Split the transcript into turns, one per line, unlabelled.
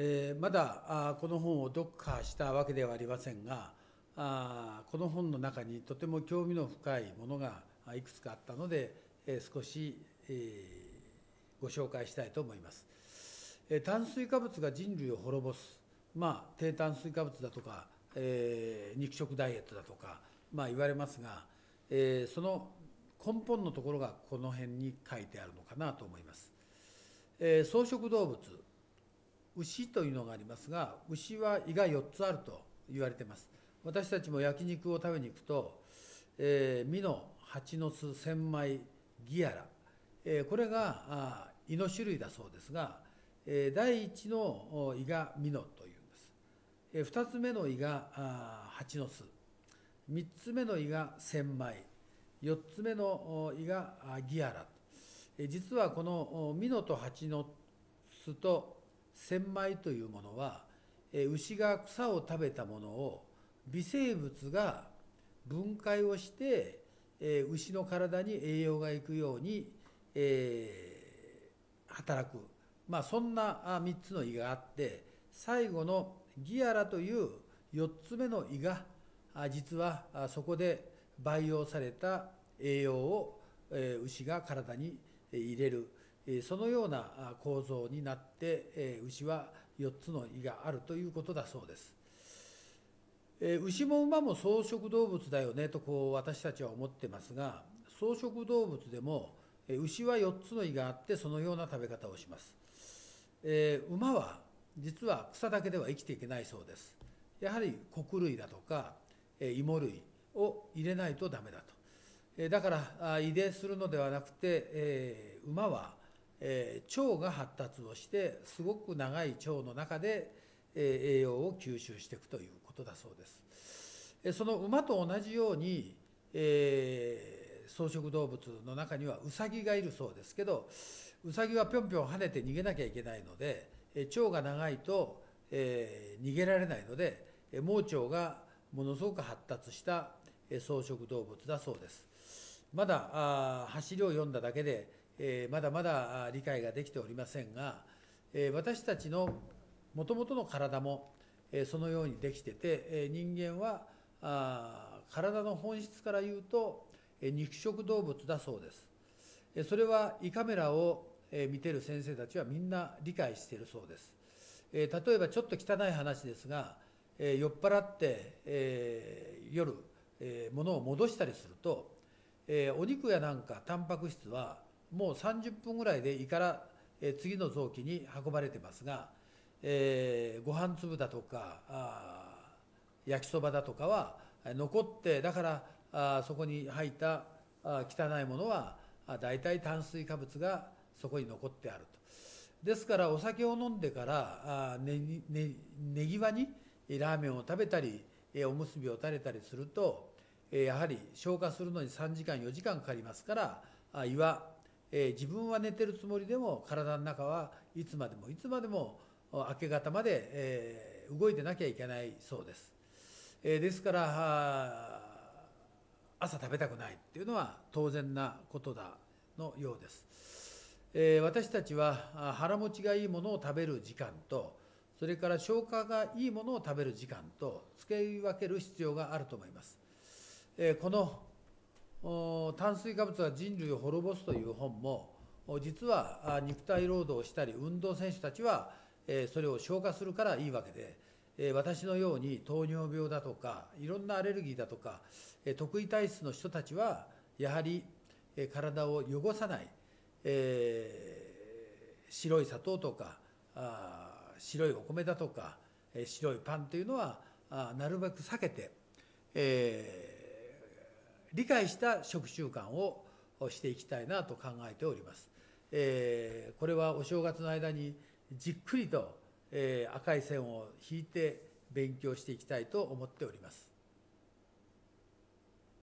えーまだあこの本を読破したわけではありませんがあこの本の中にとても興味の深いものがいくつかあったので、えー少し、えーご紹介したいと思います、え炭水化物が人類を滅ぼす、まあ、低炭水化物だとか、え肉食ダイエットだとか、まあ、言われますが、えその根本のところがこの辺に書いてあるのかなと思います、え草食動物。牛というのがありますが牛は胃が4つあると言われてます。私たちも焼肉を食べに行くと、えー、ミノ蜂の巣千枚ギアラ、えーこれがあ胃の種類だそうですが、えー第一の胃がミノというんです、えー、2つ目の胃があ蜂の巣。3つ目の胃が千枚。4つ目の胃がギアラ。えー実はこのおミノと蜂の巣と千枚というものは、牛が草を食べたものを微生物が分解をして、牛の体に栄養がいくように、働く、まあ、そんな3つの胃があって最後のギアラという4つ目の胃が実はそこで培養された栄養を、牛が体に入れる。そのような構造になって、牛は4つの胃があるということだそうです。牛も馬も草食動物だよねとこう私たちは思ってますが草食動物でも牛は4つの胃があってそのような食べ方をします。馬は実は草だけでは生きていけないそうです。やはり穀類だとか、芋類を入れないとダメだと。だから胃でするのではなくて、え馬は、えー腸が発達をしてすごく長い腸の中で、えー栄養を吸収していくということだそうです。えーその馬と同じように、えー草食動物の中にはウサギがいるそうですけどウサギはぴょんぴょん跳ねて逃げなきゃいけないので、えー腸が長いと、えー逃げられないので盲腸がものすごく発達した草食動物だそうです。まだあ走りを読んだだけで、えーまだまだ理解ができておりませんが、えー私たちのもともとの体も、えーそのようにできてて、えー人間はあ体の本質から言うと、えー肉食動物だそうです。えーそれは胃カメラをえー見てる先生たちはみんな理解しているそうです。えー例えばちょっと汚い話ですが、えー酔っ払って、えー夜、えー物を戻したりすると、えーお肉やなんかタンパク質はもう30分ぐらいで胃から、次の臓器に運ばれてますが、えーご飯粒だとかあ焼きそばだとかは残ってだからあそこに入ったあ汚いものは大体炭水化物がそこに残ってあると。ですからお酒を飲んでからあねぎねねぎ際にラーメンを食べたりおむすびを垂れたりするとやはり消化するのに3時間4時間かかりますから胃はえー自分は寝てるつもりでも体の中はいつまでもいつまでも明け方までえー動いてなきゃいけないそうです。えーですから朝食べたくないっていうのは当然なことだのようです。え私たちは腹持ちがいいものを食べる時間とそれから消化がいいものを食べる時間と付け分ける必要があると思います。えこの炭水化物が人類を滅ぼすという本も実は肉体労働をしたり運動選手たちは、それを消化するからいいわけで、私のように糖尿病だとかいろんなアレルギーだとか、えー特異体質の人たちはやはり、体を汚さない、えー白い砂糖とかあ白いお米だとか、白いパンというのはなるべく避けて、えー理解した食習慣をしていきたいなと考えております。えーこれはお正月の間にじっくりと、えー赤い線を引いて勉強していきたいと思っております。